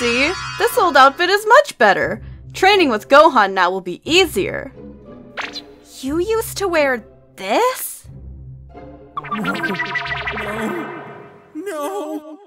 See? This old outfit is much better. Training with Gohan now will be easier. You used to wear this? No. No.